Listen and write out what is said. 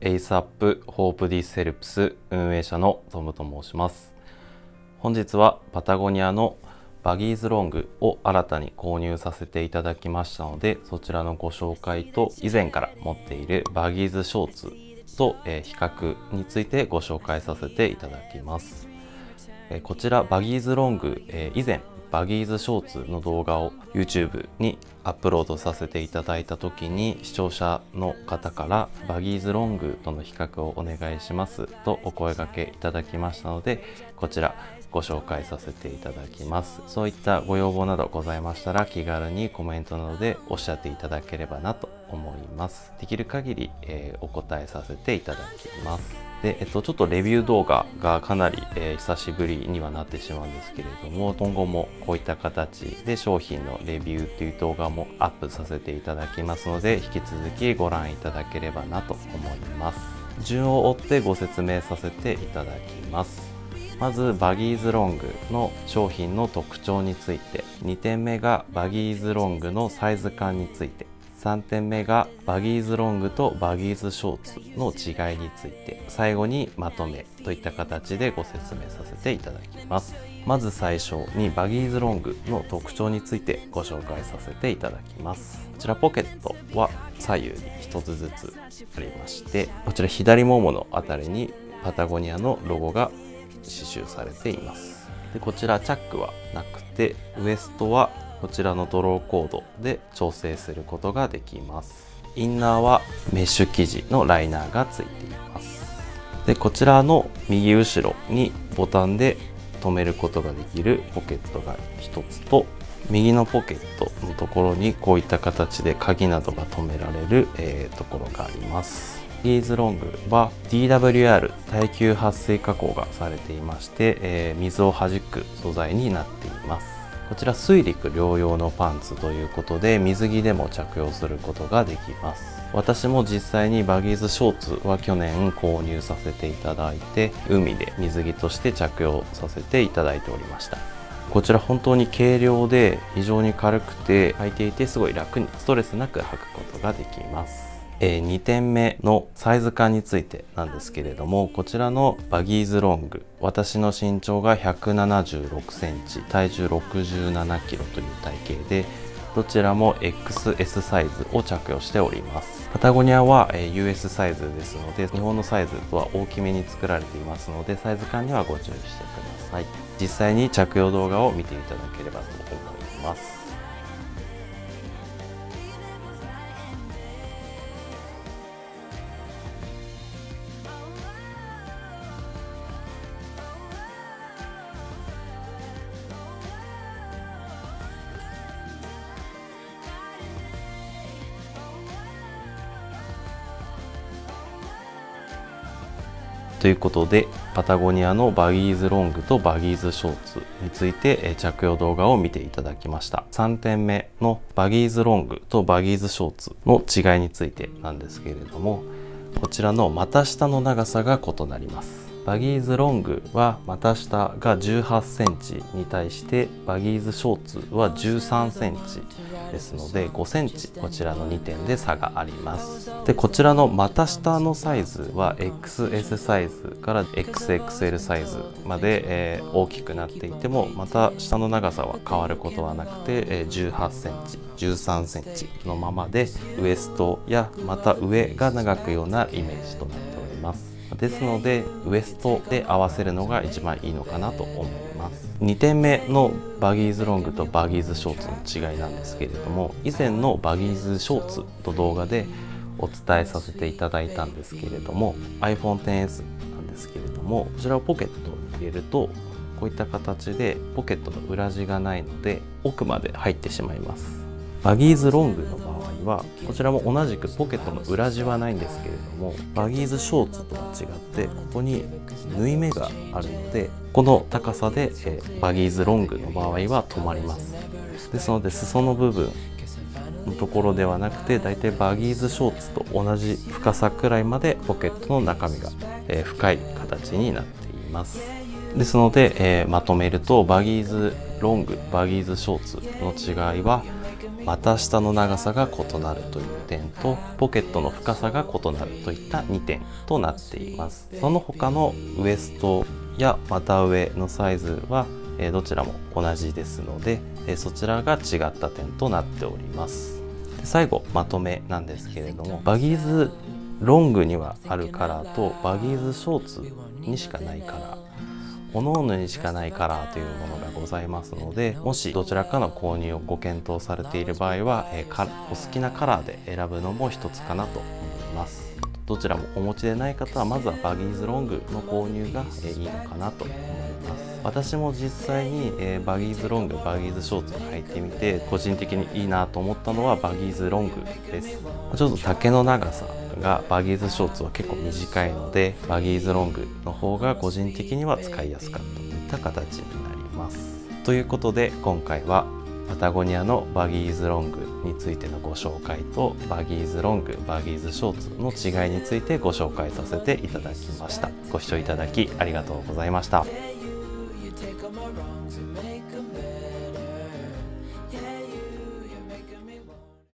ASAP Hope This Helps 運営者のトムと申します。本日はパタゴニアのバギーズロングを新たに購入させていただきましたのでそちらのご紹介と以前から持っているバギーズショーツと、え比較についてご紹介させていただきます、えこちらバギーズロング、え以前バギーズショーツの動画を YouTube にアップロードさせていただいた時に視聴者の方からバギーズロングとの比較をお願いしますとお声掛けいただきましたのでこちらご紹介させていただきます。そういったご要望などございましたら気軽にコメントなどでおっしゃっていただければなと思います。できる限り、えー、お答えさせていただきます。で、えっと、ちょっとレビュー動画がかなり、えー、久しぶりにはなってしまうんですけれども今後もこういった形で商品のレビューという動画もアップさせていただきますので引き続きご覧いただければなと思います。順を追ってご説明させていただきます。まずバギーズロングの商品の特徴について2点目がバギーズロングのサイズ感について。3点目がバギーズロングとバギーズショーツの違いについて最後にまとめといった形でご説明させていただきます。まず最初にバギーズロングの特徴についてご紹介させていただきます。こちらポケットは左右に1つずつありましてこちら左ももの辺りにパタゴニアのロゴが刺繍されています。でこちらチャックはなくてウエストはこちらのドローコードで調整することができます。インナーはメッシュ生地のライナーがついています。でこちらの右後ろにボタンで留めることができるポケットが1つと右のポケットのところにこういった形で鍵などが留められる、えー、ところがあります。リーズロングは DWR 耐久撥水加工がされていまして、えー、水を弾く素材になっています。こちら水陸両用のパンツということで水着でも着用することができます。私も実際にバギーズショーツは去年購入させていただいて海で水着として着用させていただいておりました。こちら本当に軽量で非常に軽くて履いていてすごい楽にストレスなく履くことができます。えー、2点目のサイズ感についてなんですけれどもこちらのバギーズロング私の身長が176センチ体重67キロという体型でどちらも XS サイズを着用しております。パタゴニアは US サイズですので日本のサイズとは大きめに作られていますのでサイズ感にはご注意してください。実際に着用動画を見ていただければと思います。ということでパタゴニアのバギーズロングとバギーズショーツについて着用動画を見ていただきました。3点目のバギーズロングとバギーズショーツの違いについてなんですけれどもこちらの股下の長さが異なります。バギーズロングは股下が18センチに対してバギーズショーツは13センチですので5センチこちらの2点で差があります。でこちらの股下のサイズは XS サイズから XXL サイズまで、えー、大きくなっていてもまた下の長さは変わることはなくて、えー、18センチ13センチのままでウエストやまた上が長くようなイメージとなっております。ですのでウエストで合わせるのが一番いいのかなと思います。2点目のバギーズロングとバギーズショーツの違いなんですけれども以前のバギーズショーツの動画でお伝えさせていただいたんですけれども iPhone XS なんですけれどもこちらをポケットに入れるとこういった形でポケットの裏地がないので奥まで入ってしまいます。バギーズロングの場合はこちらも同じくポケットの裏地はないんですけれどもバギーズショーツとは違ってここに縫い目があるのでこの高さで、えバギーズロングの場合は止まります。ですので裾の部分のところではなくてだいたいバギーズショーツと同じ深さくらいまでポケットの中身が、え深い形になっています。ですので、え、まとめるとバギーズロングバギーズショーツの違いは股下の長さが異なるという点とポケットの深さが異なるといった2点となっています。その他のウエストや股上のサイズはどちらも同じですのでそちらが違った点となっております。最後まとめなんですけれどもバギーズロングにはあるカラーとバギーズショーツにしかないカラー。各々にしかないカラーというものがございますのでもしどちらかの購入をご検討されている場合は、えー、お好きなカラーで選ぶのも一つかなと思います。どちらもお持ちでない方はまずはバギーズロングの購入が、え、いいのかなと思います。私も実際に、え、バギーズロングバギーズショーツを履いてみて個人的にいいなと思ったのはバギーズロングです。ちょっと丈の長さがバギーズショーツは結構短いのでバギーズロングの方が個人的には使いやすかったといった形になります。ということで今回はパタゴニアのバギーズロングについてのご紹介とバギーズロングバギーズショーツの違いについてご紹介させていただきました。ご視聴いただきありがとうございました。